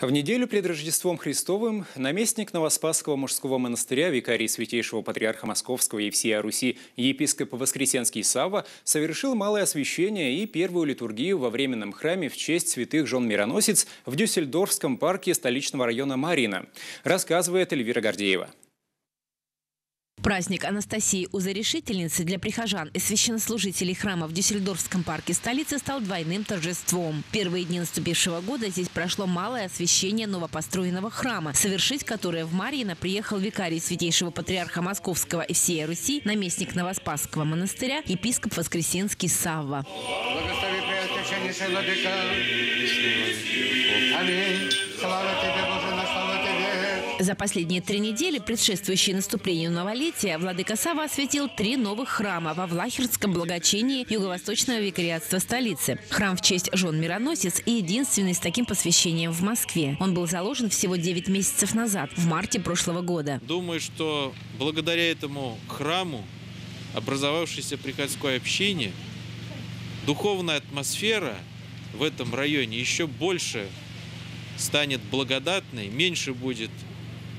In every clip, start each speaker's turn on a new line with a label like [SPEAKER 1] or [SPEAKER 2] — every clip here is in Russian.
[SPEAKER 1] В неделю перед Рождеством Христовым наместник Новоспасского мужского монастыря, викарий Святейшего Патриарха Московского и всея Руси, епископ Воскресенский Савва, совершил малое освящение и первую литургию во временном храме в честь святых жен Мироносец в Дюссельдорфском парке столичного района Марина, рассказывает Эльвира Гордеева.
[SPEAKER 2] Праздник Анастасии Узарешительницы для прихожан и священнослужителей храма в Дюссельдорфском парке столицы стал двойным торжеством. Первые дни наступившего года здесь прошло малое освящение новопостроенного храма, совершить которое в Марьино приехал викарий святейшего патриарха Московского и всей Руси, наместник Новоспасского монастыря, епископ Воскресенский Савва. Благослови Аминь. За последние три недели, предшествующие наступлению новолетия, Владыка Сава осветил три новых храма во Влахерском благочинии Юго-Восточного викариатства столицы. Храм в честь жен Мироносец и единственный с таким посвящением в Москве. Он был заложен всего 9 месяцев назад, в марте прошлого года.
[SPEAKER 3] Думаю, что благодаря этому храму образовавшееся приходское общение, духовная атмосфера в этом районе еще больше станет благодатной, меньше будет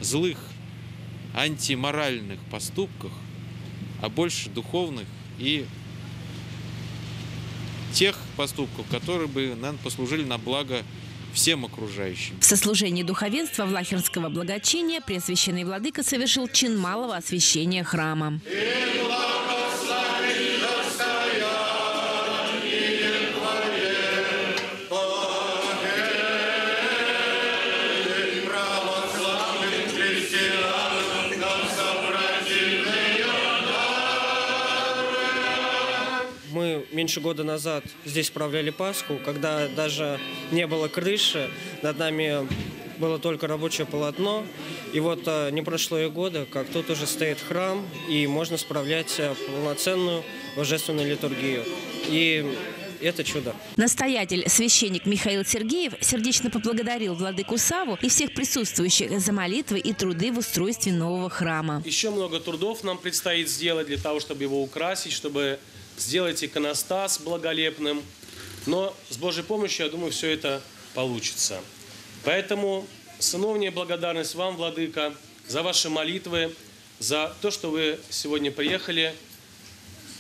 [SPEAKER 3] злых антиморальных поступков, а больше духовных и тех поступков, которые бы, наверное, послужили на благо всем окружающим.
[SPEAKER 2] В сослужении духовенства Влахерского благочиния Преосвященный Владыка совершил чин малого освящения храма.
[SPEAKER 4] Мы меньше года назад здесь справляли Пасху, когда даже не было крыши, над нами было только рабочее полотно. И вот а, не прошло и года, как тут уже стоит храм, и можно справлять а, полноценную божественную литургию. И это чудо.
[SPEAKER 2] Настоятель, священник Михаил Сергеев сердечно поблагодарил владыку Саву и всех присутствующих за молитвы и труды в устройстве нового храма.
[SPEAKER 5] Еще много трудов нам предстоит сделать для того, чтобы его украсить, чтобы сделать иконостас благолепным. Но с Божьей помощью, я думаю, все это получится. Поэтому сыновняя благодарность вам, Владыка, за ваши молитвы, за то, что вы сегодня приехали –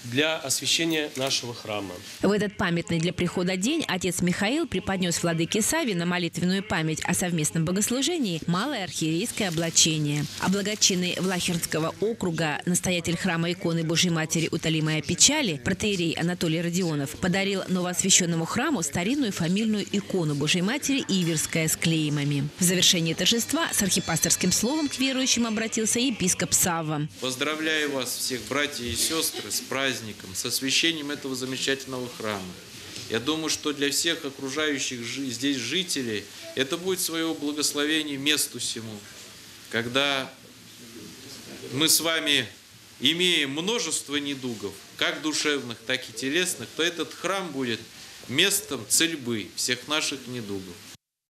[SPEAKER 5] для освящения нашего храма.
[SPEAKER 2] В этот памятный для прихода день отец Михаил преподнес владыке Саве на молитвенную память о совместном богослужении малое архиерейское облачение. А благочинный Влахернского округа, настоятель храма иконы Божьей Матери Утолимая Печали, протеерей Анатолий Родионов, подарил новоосвященному храму старинную фамильную икону Божьей Матери Иверская с клеймами. В завершении торжества с архипасторским словом к верующим обратился епископ Савва.
[SPEAKER 3] Поздравляю вас всех, братья и сестры, с праздником праздником, с освящением этого замечательного храма. Я думаю, что для всех окружающих здесь жителей это будет свое благословение месту всему, когда мы с вами имеем множество недугов, как душевных, так и телесных, то этот храм будет местом цельбы всех наших недугов.